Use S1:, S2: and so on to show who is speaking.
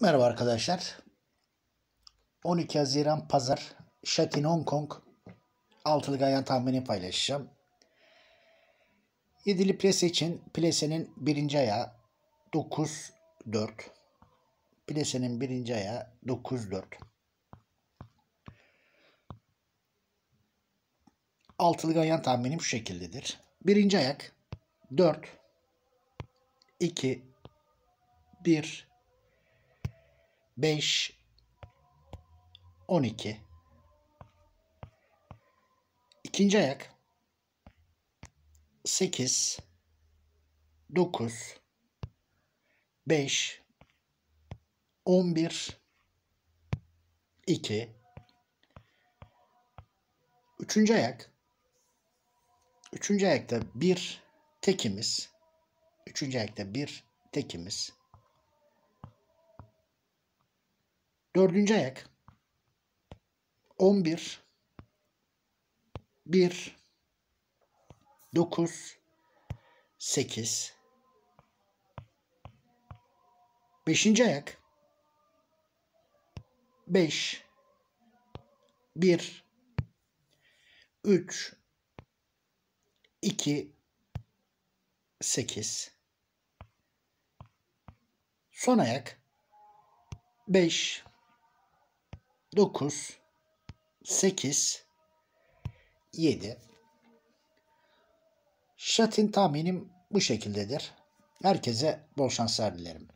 S1: Merhaba arkadaşlar. 12 Haziran Pazar Shatin Hong Kong altılı ganyan tahmini paylaşacağım. Yedili plase için plasenin birinci ayağı 9-4. Plasenin birinci ayağı 9-4. Altılı ganyan tahminim şu şekildedir. Birinci ayak 4 2 1 5 12 İkinci ayak 8 9 5 11 2 Üçüncü ayak Üçüncü ayakta bir tekimiz. Üçüncü ayakta bir tekimiz Dördüncü ayak. 11 1 9 8 Beşinci ayak. 5 1 3 2 8 Son ayak. 5 9 8 7 Şatin tahminim bu şekildedir. Herkese bol şanslar dilerim.